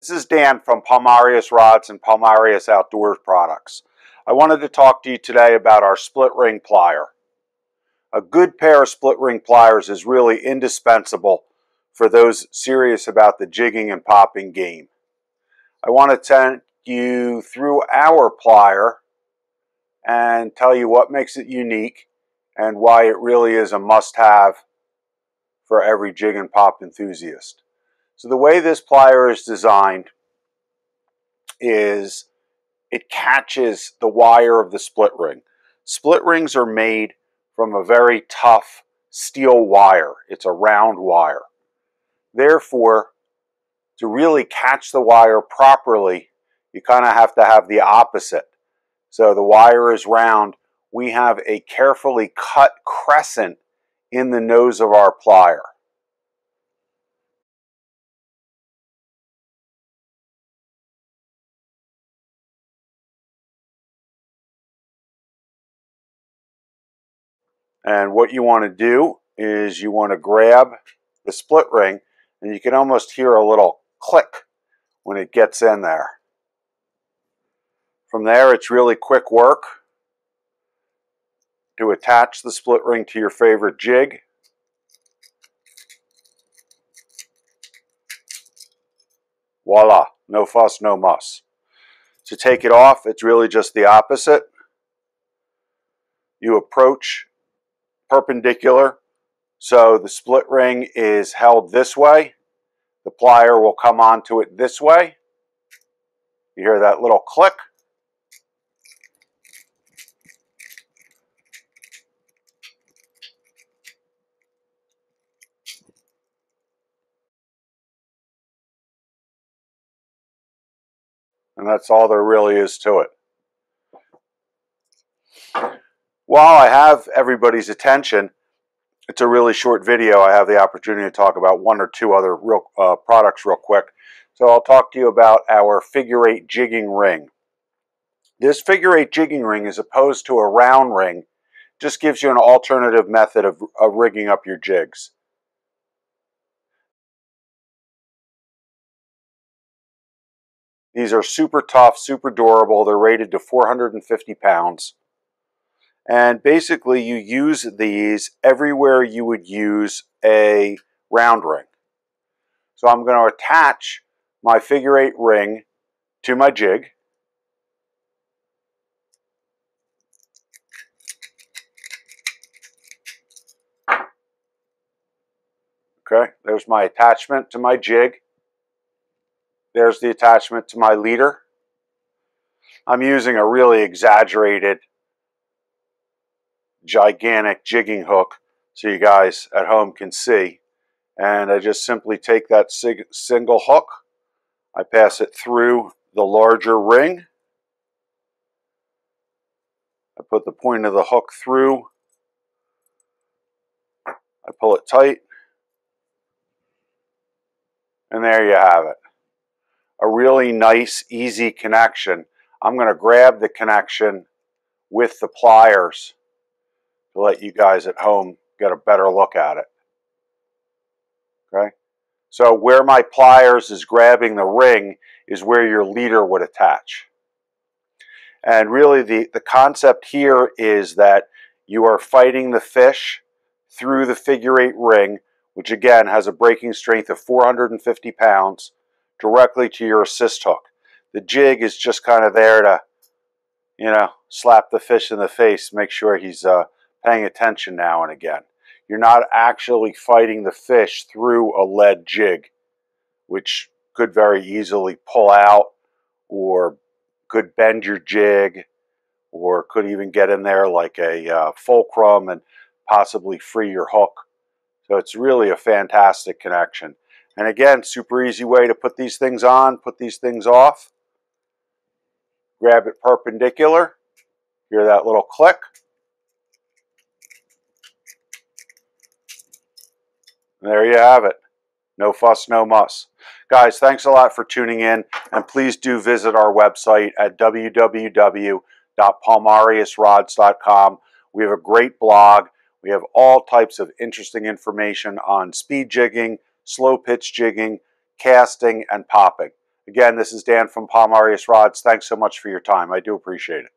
This is Dan from Palmarius Rods and Palmarius Outdoors Products. I wanted to talk to you today about our split ring plier. A good pair of split ring pliers is really indispensable for those serious about the jigging and popping game. I want to take you through our plier and tell you what makes it unique and why it really is a must-have for every jig and pop enthusiast. So the way this plier is designed is it catches the wire of the split ring. Split rings are made from a very tough steel wire. It's a round wire. Therefore, to really catch the wire properly, you kind of have to have the opposite. So the wire is round. We have a carefully cut crescent in the nose of our plier. And what you want to do is you want to grab the split ring and you can almost hear a little click when it gets in there. From there, it's really quick work to attach the split ring to your favorite jig. Voila, no fuss, no muss. To take it off, it's really just the opposite. You approach perpendicular. So the split ring is held this way. The plier will come onto it this way. You hear that little click. And that's all there really is to it. While I have everybody's attention, it's a really short video. I have the opportunity to talk about one or two other real uh, products real quick. So I'll talk to you about our figure eight jigging ring. This figure eight jigging ring, as opposed to a round ring, just gives you an alternative method of, of rigging up your jigs. These are super tough, super durable. They're rated to 450 pounds. And basically you use these everywhere you would use a round ring. So I'm going to attach my figure eight ring to my jig. Okay, there's my attachment to my jig. There's the attachment to my leader. I'm using a really exaggerated gigantic jigging hook so you guys at home can see. And I just simply take that single hook, I pass it through the larger ring. I put the point of the hook through. I pull it tight. And there you have it. A really nice, easy connection. I'm going to grab the connection with the pliers to let you guys at home get a better look at it. Okay? So where my pliers is grabbing the ring is where your leader would attach. And really the, the concept here is that you are fighting the fish through the figure eight ring, which again has a breaking strength of 450 pounds, directly to your assist hook. The jig is just kind of there to, you know, slap the fish in the face, make sure he's uh, paying attention now and again. You're not actually fighting the fish through a lead jig, which could very easily pull out or could bend your jig or could even get in there like a uh, fulcrum and possibly free your hook. So it's really a fantastic connection. And again, super easy way to put these things on, put these things off. Grab it perpendicular. Hear that little click. There you have it. No fuss, no muss. Guys, thanks a lot for tuning in, and please do visit our website at www.palmariusrods.com. We have a great blog. We have all types of interesting information on speed jigging, slow pitch jigging, casting, and popping. Again, this is Dan from Palmarius Rods. Thanks so much for your time. I do appreciate it.